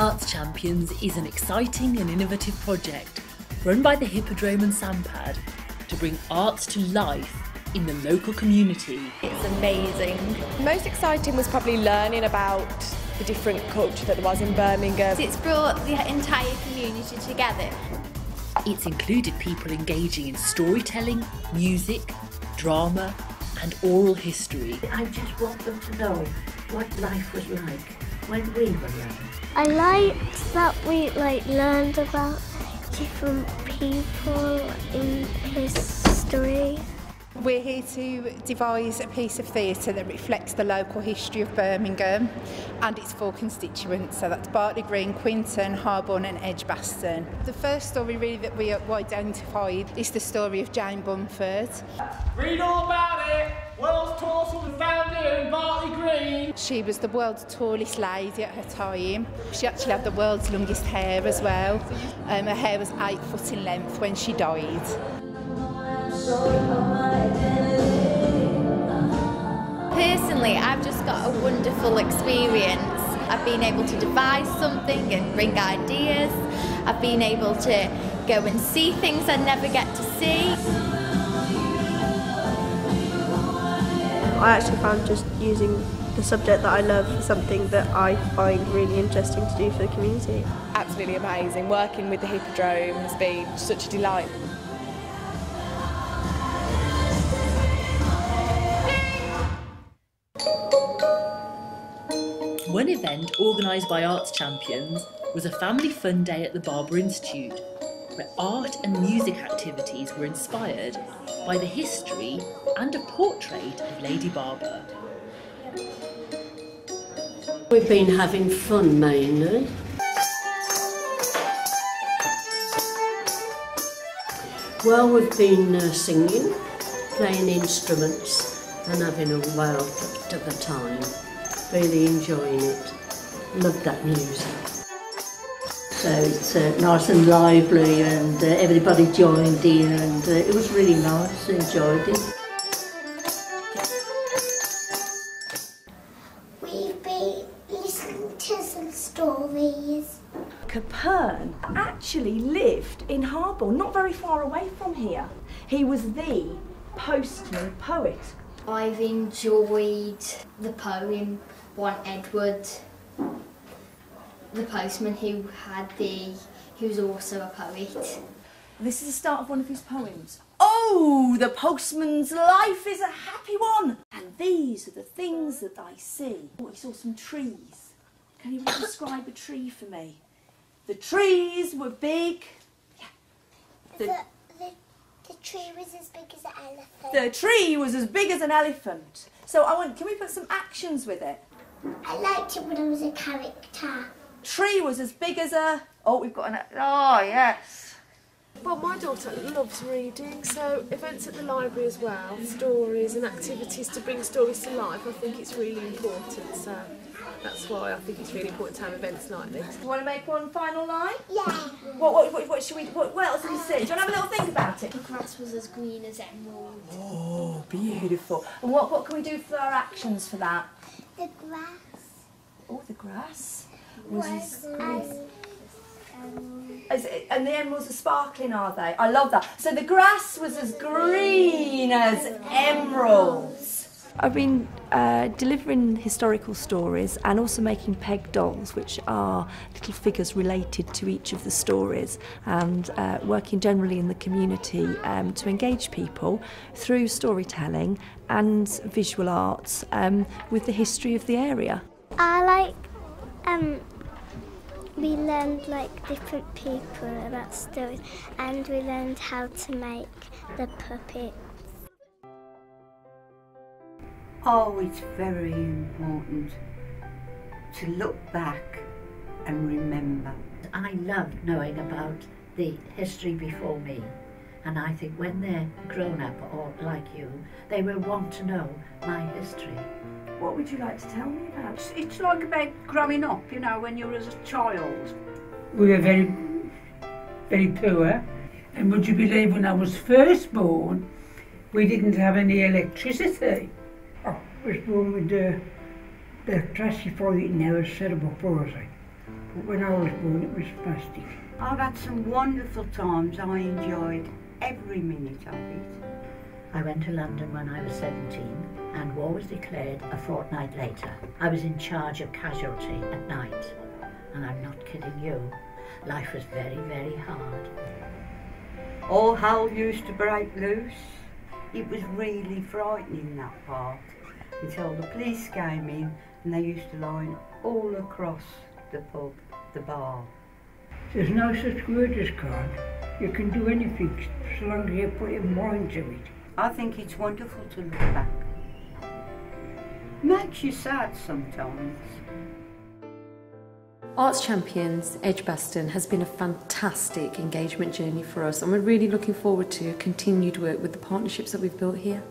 Arts Champions is an exciting and innovative project run by the Hippodrome and Sampad to bring arts to life in the local community. It's amazing. Most exciting was probably learning about the different culture that there was in Birmingham. It's brought the entire community together. It's included people engaging in storytelling, music, drama, and oral history. I just want them to know what life was like when we were young. I liked that we like learned about different people in history. We're here to devise a piece of theatre that reflects the local history of Birmingham and its four constituents, so that's Bartley Green, Quinton, Harborne and Edgbaston. The first story really that we identified is the story of Jane Bunford. Read all about it! World's tallest woman found here in Bartley Green! She was the world's tallest lady at her time. She actually had the world's longest hair as well. Um, her hair was eight foot in length when she died. Personally, I've just got a wonderful experience. I've been able to devise something and bring ideas. I've been able to go and see things I never get to see. I actually found just using the subject that I love for something that I find really interesting to do for the community. Absolutely amazing. Working with the Hippodrome has been such a delight. One event organised by Arts Champions was a family fun day at the Barber Institute, where art and music activities were inspired by the history and a portrait of Lady Barber. We've been having fun mainly. Well, we've been uh, singing, playing instruments and having a whale of a time. Really enjoying it. Love that music. So it's uh, nice and lively and uh, everybody joined in and uh, it was really nice, enjoyed it. We've been listening to some stories. Capern actually lived in Harborne, not very far away from here. He was the postman poet. I've enjoyed the poem One Edward, the postman who had the, who was also a poet. This is the start of one of his poems. Oh, the postman's life is a happy one. And these are the things that I see. Oh, he saw some trees. Can you describe a tree for me? The trees were big. Yeah. The, the, the tree was as big as an elephant. The tree was as big as an elephant. So I want, can we put some actions with it? I liked it when I was a character. Tree was as big as a. Oh, we've got an. Oh, yes. Well, my daughter loves reading, so events at the library as well, stories and activities to bring stories to life, I think it's really important. So that's why I think it's really important to have events like this. You want to make one final line? Yeah. What, what, what, what should we, what, what else can we see? Do you want to have a little think about it? The grass was as green as emerald. Oh, beautiful. And what, what can we do for our actions for that? The grass Oh, the grass green. um, it- and the emeralds are sparkling, are they? I love that. So the grass was as green as emeralds. I've been uh, delivering historical stories and also making peg dolls, which are little figures related to each of the stories, and uh, working generally in the community um, to engage people through storytelling and visual arts um, with the history of the area. I like um we learned like different people about stories and we learned how to make the puppet. Oh, it's very important to look back and remember. I love knowing about the history before me. And I think when they're grown up or like you, they will want to know my history. What would you like to tell me about? It's, it's like about growing up, you know, when you were as a child. We were very, very poor. And would you believe when I was first born, we didn't have any electricity. I was born with uh, the, the trashy for it now, cerebral palsy. But when I was born, it was plastic. I've had some wonderful times. I enjoyed every minute of it. I went to London when I was 17 and war was declared a fortnight later. I was in charge of casualty at night. And I'm not kidding you. Life was very, very hard. Oh, all hell used to break loose. It was really frightening that part until the police came in and they used to line all across the pub, the bar. There's no such word as can't. You can do anything so long as you put your mind to it. I think it's wonderful to look back. Makes you sad sometimes. Arts Champions Edgbaston has been a fantastic engagement journey for us and we're really looking forward to continued work with the partnerships that we've built here.